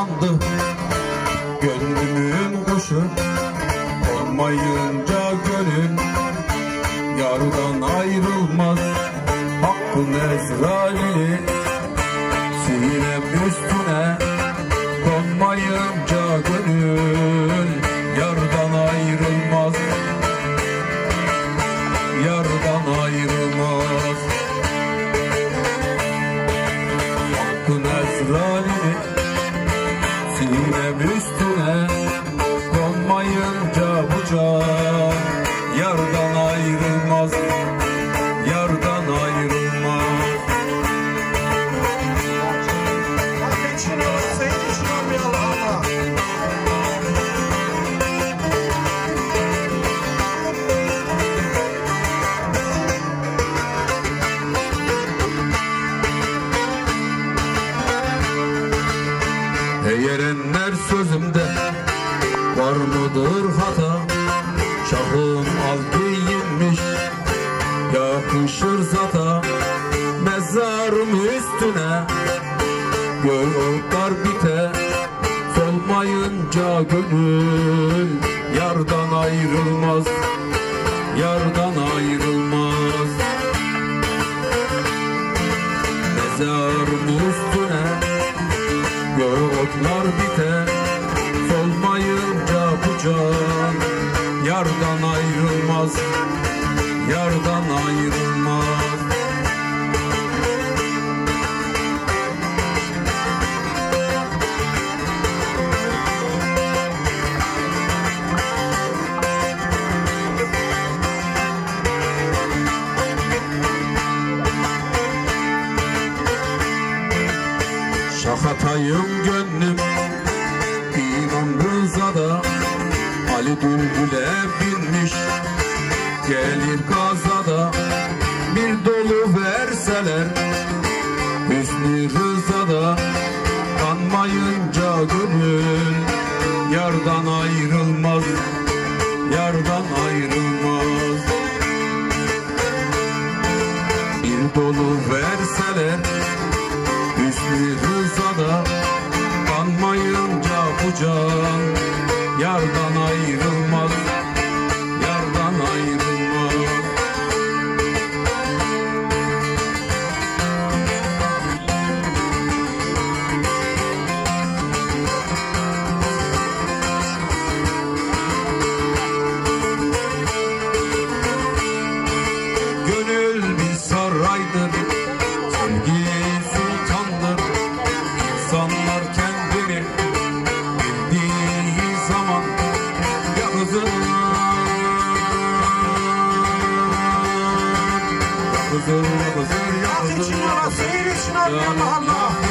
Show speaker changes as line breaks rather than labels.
yandı Gönlümün kuşu Olmayınca gönül Yardan ayrılmaz. Hakkın ezrali Sinem üstüne Konmayınca gönül sinem üstüne Konmayınca bu can yardan ayrılmaz Yardan ayrılmaz Eğerenler sözümde var mıdır hata? Şahım al giyinmiş yakışır zata. Mezarım üstüne gökler bite. Solmayınca gönül yardan ayrılmaz Yardan Yardan ayrılmaz Yardan ayrılmaz. Şahatayım gönlüm Ali Bülbül'e binmiş. Gelir gazada Bir dolu verseler. Hüsnü Rıza'da Kanmayınca gönül Yardan ayrılmaz Yardan ayrılmaz. Bir dolu verseler Hüsnü Rıza'da Kanmayınca bu Yakızır,
Hak için
yakızır
olur, senin için olmayalım ama.
Yakızır